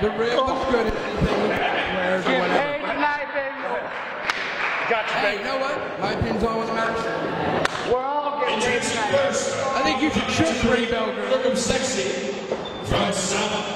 the rib looks good in anything he or whatever. Hey, you know what? My opinion's on with the match. We're all getting paid tonight. I think you should shush Ray Bell, girl. Welcome sexy from South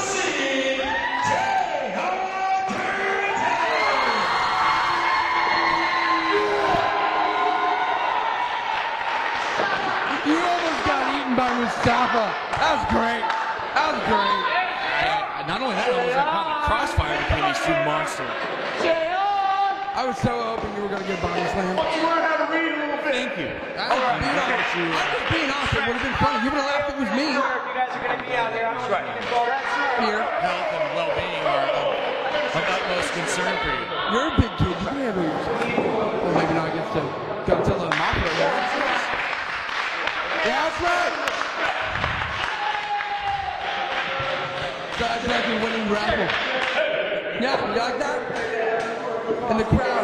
scene, Jay You almost got eaten by Mustafa. That was great. That was great. Uh, not only that, I was like, wow, crossfire between these two monsters. I was so hoping you were going to get body slam. Oh, thank you. I was being honest. I'm just being honest. It would have been funny. You would have laughed if it was me. If you guys are going to be out there, I'm sure you can go that. Here. Health and well-being are of, of utmost concern for you. You're a big kid. You can handle yourself. Well, maybe not against the Godzilla and Mothra. there. Yeah, that's right. So that's like a winning raffle. Yeah, you like that? In the crowd, everybody got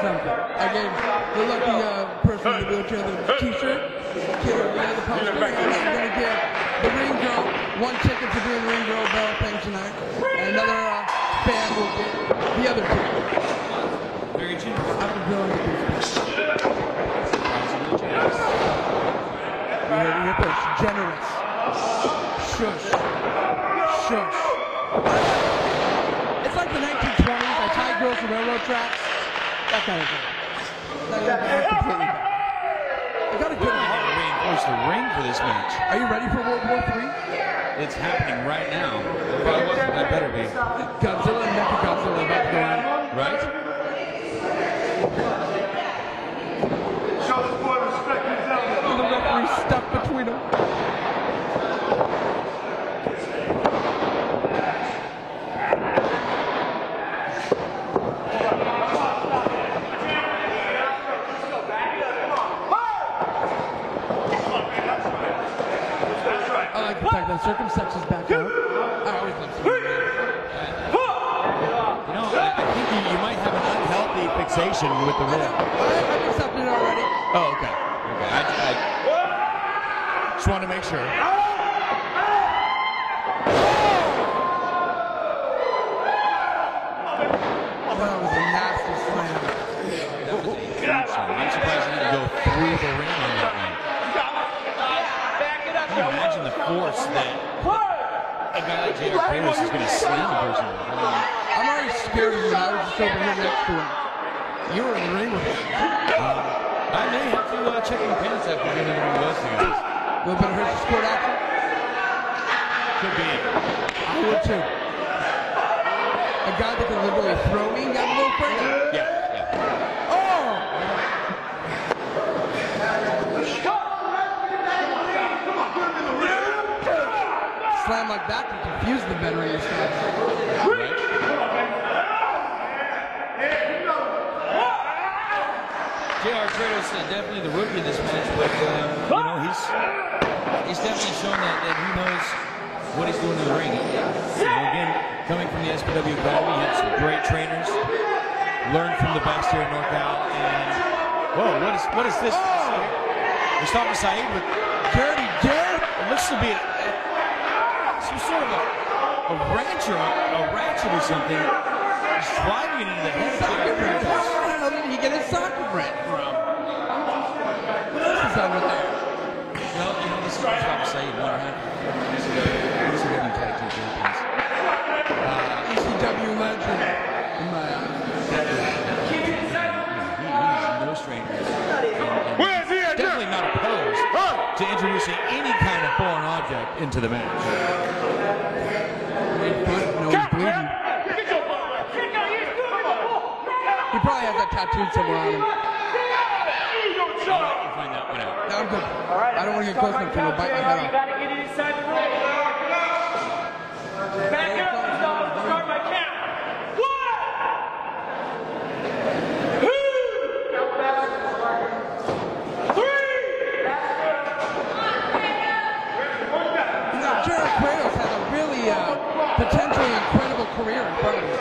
something. I gave the lucky uh, person in the wheelchair the t-shirt, kid over there the poster, and I'm going to give the ring girl one ticket to be in the ring girl bell thing tonight, and another uh, fan will get the other ticket. Very generous. I'm willing to do this. Surprisingly generous. You heard me hit this. Generous. Shush. Shush. It's like the 1920s. I tied girls to railroad tracks. That kind of thing. That, that, that's completely bad. I got a good I one. had to reinforce the ring for this match. Are you ready for World War III? It's happening right now. If I wasn't, I better be. Godzilla and Mecha Godzilla about to go at it. Right? And oh, the referee's stuck between them. I like the fact that back out. I always love seeing it. You know, I, I think you, you might have an unhealthy fixation with the ring. I, I've accepted it already. Oh, okay. Okay. I, I just want to make sure. That was a nasty slam. That was a huge slam. I'm surprised you didn't go through the ring on that one. Can you imagine the force that a guy like J.R. Kratos is going to slam a person? I'm already scared of you. I was just over here next to him. You were in the ring with him. I may have to uh, check my pants after getting in the ring with guys. A little bit of Hershey Sport action. Could be. I would too. A guy that can literally throw me got a little. Yeah, yeah. Oh! Slam like that can confuse the veteran? J.R. Kratos is definitely the rookie in this match, but um, you know he's he's definitely shown that, that he knows what he's doing in the ring. You know, again, coming from the SPW Academy, he had some great trainers, learned from the best here in NorCal, and whoa, what is what is this? Mustafa Saed with Dirty Dirt! it looks to be a, some sort of a, a rancher, a, a ratchet or something. He's driving it into the head of Socket J.R. wrench. Kratos. Where the hell did he get his socket wrench from? What else is over there? Well, you know, this is Mustafa Saed, one half of ECW Tag Team Champions. ECW legend. In my eyes. He, he's no stranger. And, and he's definitely not opposed to introducing any kind of foreign object into the match. Made fun. No, he's bleeding. Got tattooed somewhere on him. I'll let you find that one out. No, I'm good. All right, I don't want to get close enough to him. Bite my head You off. gotta get inside the ring. Back up, Mustafa. Start my count. One. Two. Three. You know, Jared Kratos has a really uh, potentially incredible career in front of him.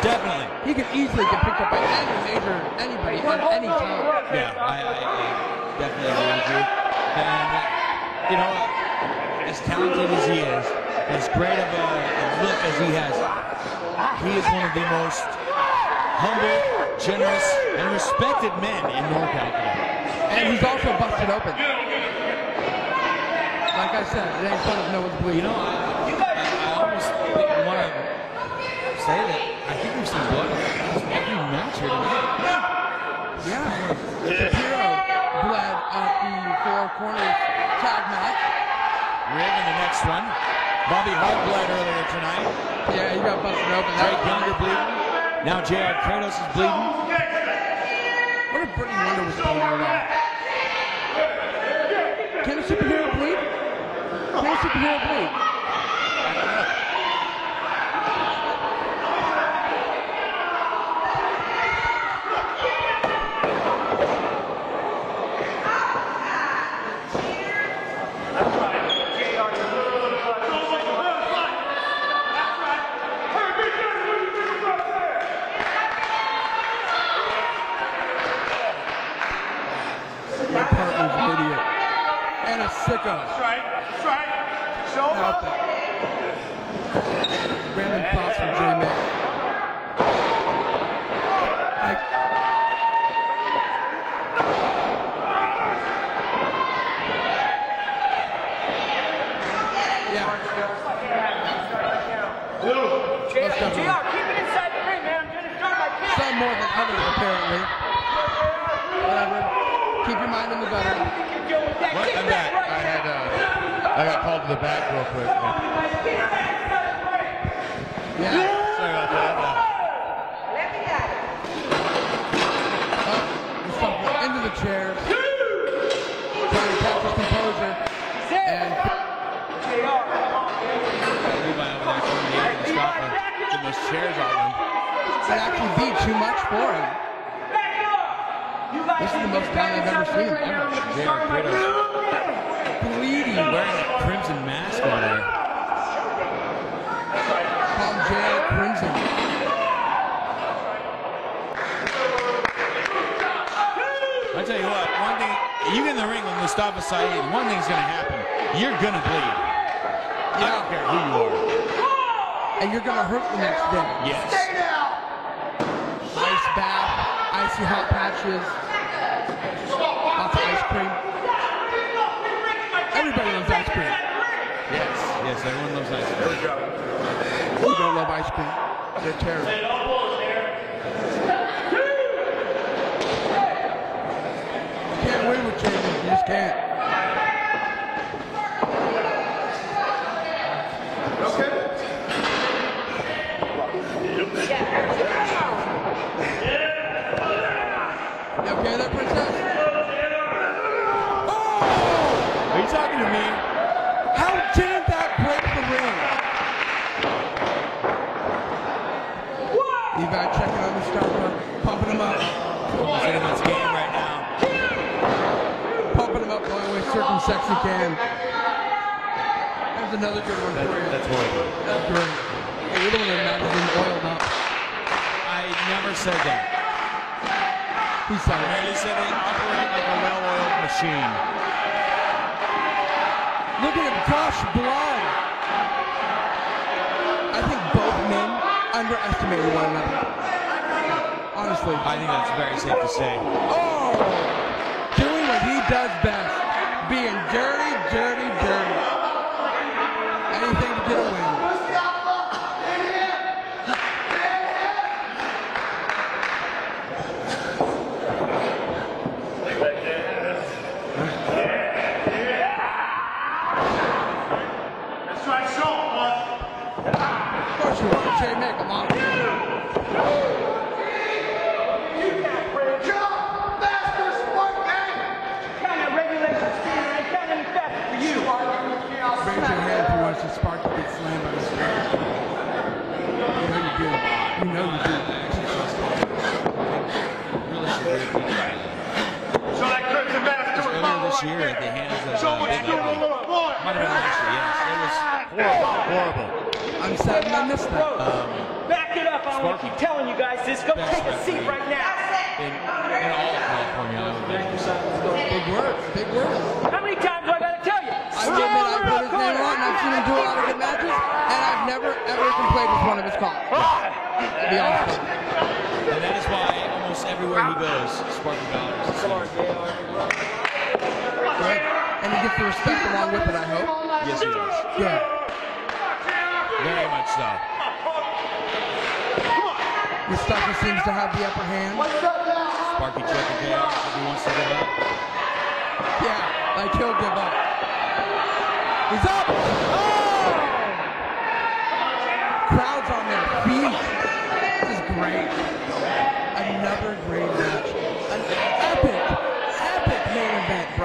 Definitely. He could easily get picked up by any major, anybody, at any time. Yeah, I, I, I definitely agree with you. And, uh, you know, as talented as he is, as great of a look as he has, he is one of the most humble, generous, and respected men in NorCal today. And he's also busted open. Like I said, it ain't fun if no one's You bleeding. know, I, I almost want to say that I think we've seen blood every match here tonight. Yeah. Shapiro bled at the four corners tag match. Rib in the next one. Bobby Hart bled earlier tonight. Yeah, he got busted open. Drake Younger bleeding. Now J.R. Kratos is bleeding. What if Brittany Wonder was bleeding all? Can a superhero bleed? Can a superhero bleed? My partner's an idiot. And a sicko. That's right. That's right. Show Out there. Random thoughts from J Mick. Like, yeah, JR, Let's go. JR, keep it inside the ring, man. I'm gonna start my count. some more than others apparently. Whatever. Keep your mind in the gutter. You can deal with that. What? Keep I'm that back. right I had uh, I got called to the back real quick. Yeah. Sorry about that. Mustafa into the chair. Trying to catch his composure. And Levi over there coming in and Mustafa getting those chairs on him. it actually be too much for him. This is the most down I've ever seen him ever. J.R. Kratos Bleeding. wearing a crimson mask over there. Call him. Crimson. I tell you what, one thing, you get in the ring with Mustafa Saed, one thing's going to happen. You're going to bleed. I don't care who you are. And you're gonna hurt the next day. Yes. Ice bath, icy hot patches, lots of ice cream. Everybody loves ice cream. Yes. Yes, everyone loves ice cream. Who don't love ice cream? They're terrible. You can't win with Jamie. You just can't. There, princess? Oh! Are you talking to me? How did that break the ring? What? Levi checking on the Mustafa, pumping him up, He's in his game right now. pumping him up the only way certain sexy can. There's another good one that, for you. That's horrible. That's great. Hey, you're the one that imagines him oiled up. I never said that. He said it. merely said they operate like a well-oiled machine. Look at him gush blood. I think both men underestimated one another. Honestly. I think that's very safe to say. Oh! Doing what he does best. Being dirty, dirty, dirty. Anything to get a win. That's right, show 'em, bud. Of course you are. Jay Mick, I'm on. Sparky gets slammed by Mr. You know you do. You know you do. Really should really be trying. So that crimson mask Just was earlier this right year at the hands of So uh, Big doing a Eddie. little boy. Might have been last year, yes. It was Horrible. I'm sad I missed that. Back it up. I want to keep telling you guys this. Go take a seat right now. in, in all of California. I would think. Big words. Big words. How many times do I got to tell you? I admit I put his name on, and I've seen him do a lot of good matches, and I've never ever complained with one of his calls. To be honest. And that is why almost everywhere he goes, Sparky Ballard gets the respect along with it, I hope. Yes, he does. Yeah. Very much so. Mustafa seems to have the upper hand. Sparky checking chaos if he wants to give up. Yeah, like he'll give up. He's up! Oh! Crowds on their feet. This is great. Another great match. An epic, epic main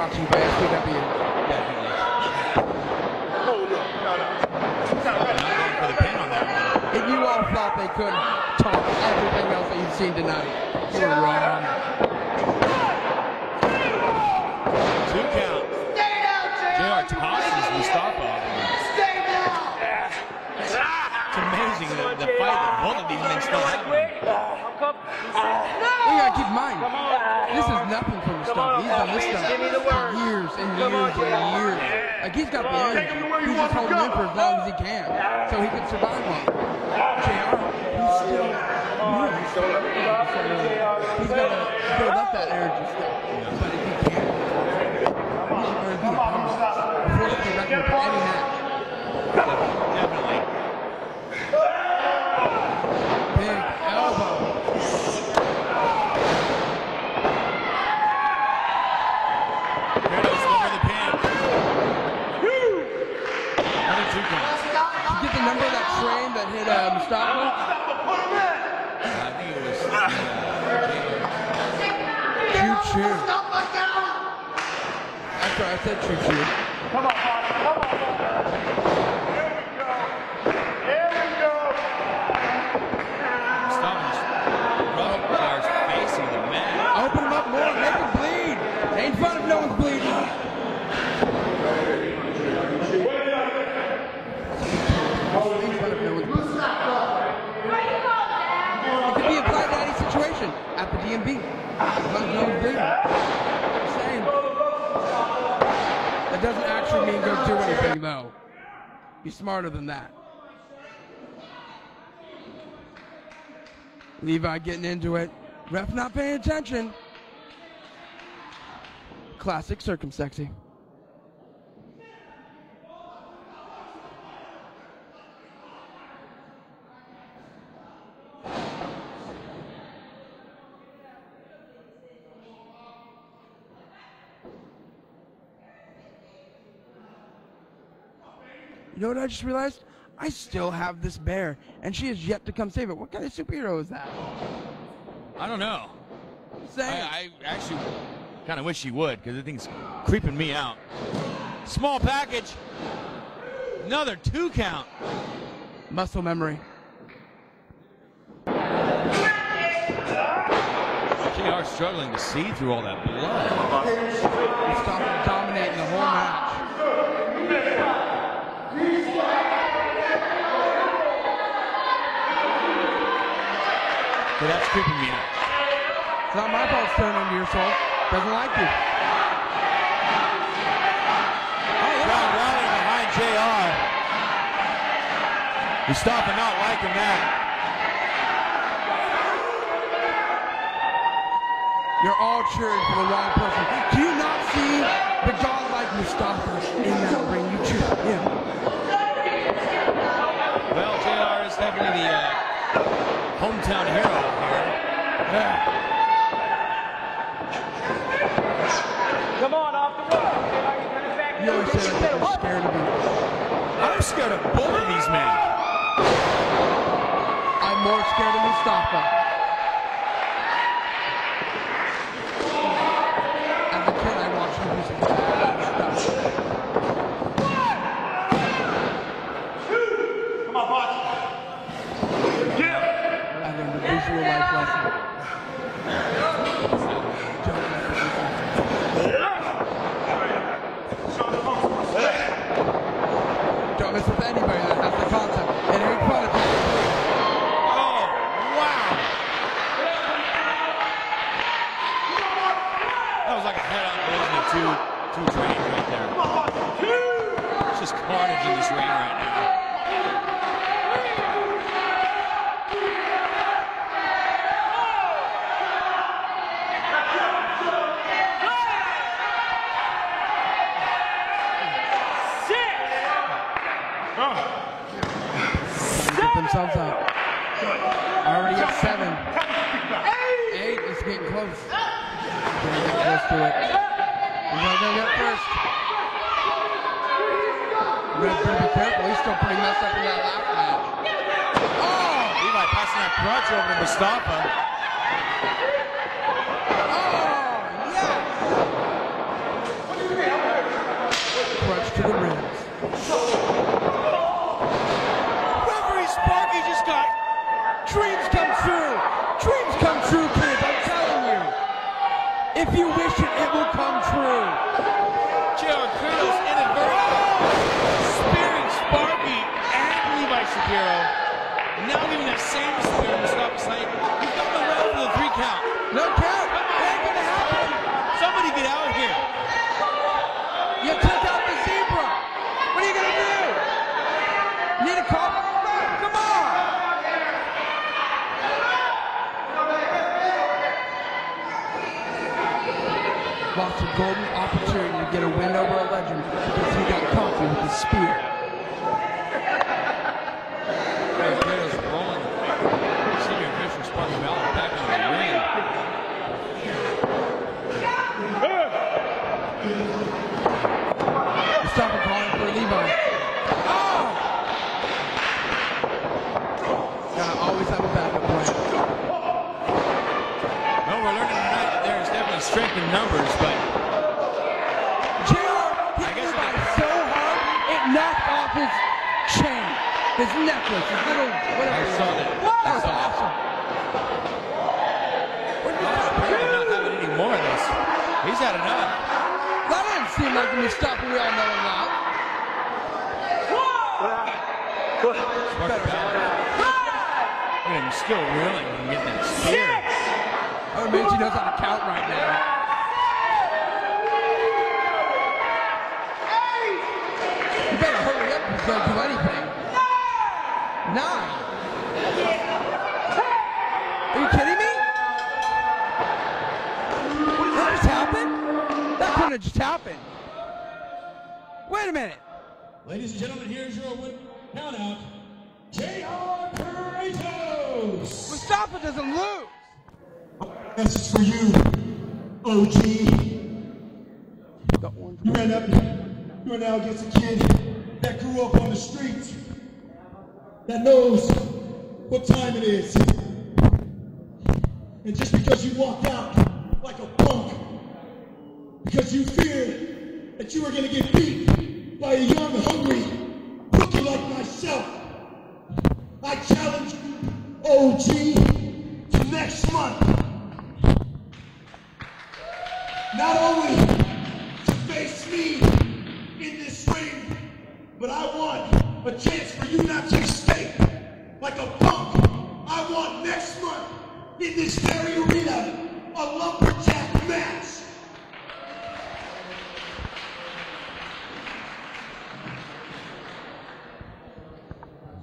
If you all thought they couldn't top everything else that you've seen tonight, you were wrong. Two count. JR tosses Mustafa. It's amazing the, the fight that both of these men still have. You uh, gotta keep in mind, this is nothing for Mustafa. He's done this stuff for years and years and years. Like he's got the energy. He's just holding in for as long as he can, so he can survive on. it. Jr. He's still. He's still He's gotta build up that energy still. But if he can, he's gonna be a powerhouse. A force to be reckoned with any match. Definitely. Big elbow. Kratos going for the pin. Another two count. Did you get the number of that train that hit uh, Mustafa? I think it was uh, JR. Choo choo. That's right, I said choo choo. Come on, Mark. Come on, Here we go. Here we go. Mustafa just rubbing JR's face on the mat. Open him up more, make him bleed. Ain't fun if no one's bleeding. Ain't fun if no one's bleeding. It could be a Clyde Daddy situation at the DMV. As long as no one's bleeding. That doesn't actually mean go do anything though. Be smarter than that. Levi getting into it. Ref not paying attention. Classic circumsexy. I just realized? I still have this bear, and she has yet to come save it. What kind of superhero is that? I don't know. Saying. I, I actually kind of wish she would because the thing's creeping me out. Small package. Another two count. Muscle memory. JR struggling to see through all that blood. Mustafa dominating the whole match. But that's creeping me out. It's not my fault it's turned into your soul. Doesn't like you. Crowd rallying behind JR. Mustafa not liking that. You're all cheering for the wrong person. Do you not see the godlike Mustafa in that ring? You cheer for him. Well, JR is definitely the uh, hometown hero here. Yeah. Come on, off the road. You always say that you're scared of me. I'm scared of both of these men. I'm more scared of Mustafa. As a kid, I watched movies of Mustafa. You a life lesson. Don't mess with anybody that has the concept. It ain't fun if you Oh, wow. That was like a head-on collision of two, two trains right there. It's just carnage in this ring right now. get themselves up. Already at seven. Eight. It's getting close. Gonna get close to it. He's gonna go get first. Red better be careful. He's still pretty messed up in that last match. Oh! Levi passing that crutch over to Mustafa. Oh! Yes! Crutch to the ribs. Referee Sparky just got dreams come true. Dreams come true, kids. I'm telling you. If you wish it, it will come true. JR Kratos inadvertently spearing Sparky and Levi Shapiro. Now giving that same spear to Mustafa Snipe. He's got the round for the three count. No count. It ain't gonna happen. Somebody get out of here. You took out the zebra. What are you gonna do? Need a call? Come on. Lost a golden opportunity to get a win over a legend because he got comfy with his spear. JR Kratos rolling senior official Sparky Balor back on the ring. Mustafa calling for Levi. Oh! Gotta always have a backup plan. Well, we're learning tonight that there is definitely strength in numbers, but JR hit I guess Levi so hard it knocked off his chain, his necklace, his little whatever. I saw was. that. That was awesome. Where'd you Well, go? apparently not having any more of this. He's had enough. That didn't seem like the Mustafa we all know and love. Sparky Balor. Look at him still reeling and getting that spear. Oh, man, she knows how to count right now. You better hurry up if you're gonna do anything. Nine. Are you kidding me? Did that just happen? That couldn't have just happened. Wait a minute. Ladies and gentlemen, here's your count out. J.R. Kratos! Mustafa doesn't lose. This is for you, OG. You ran up, you are now against a kid that grew up on the streets, that knows what time it is. And just because you walk out like a punk, because you fear that you are going to get beat by a young, hungry rookie like myself, I challenge you, OG, to next month. Not only to face me in this ring, but I want a chance for you not to escape like a punk. I want next month in this very arena a lumberjack match.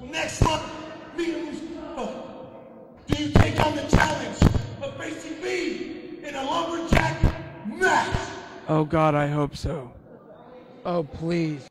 Next month, me and Mustafa, do you take on the challenge of facing me in a lumberjack match? Oh God, I hope so. Oh please.